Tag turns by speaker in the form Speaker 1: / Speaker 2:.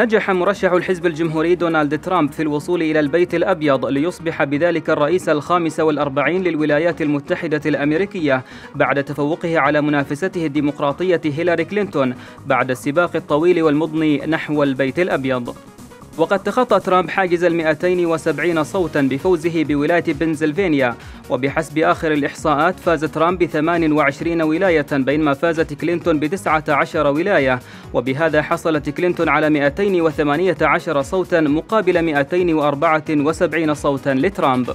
Speaker 1: نجح مرشح الحزب الجمهوري دونالد ترامب في الوصول إلى البيت الأبيض ليصبح بذلك الرئيس الخامس والأربعين للولايات المتحدة الأمريكية بعد تفوقه على منافسته الديمقراطية هيلاري كلينتون بعد السباق الطويل والمضني نحو البيت الأبيض. وقد تخطى ترامب حاجز ال 270 صوتا بفوزه بولاية بنسلفانيا وبحسب آخر الإحصاءات فاز ترامب ب 28 ولاية بينما فازت كلينتون ب 19 ولاية. وبهذا حصلت كلينتون على 218 صوتا مقابل 274 صوتا لترامب.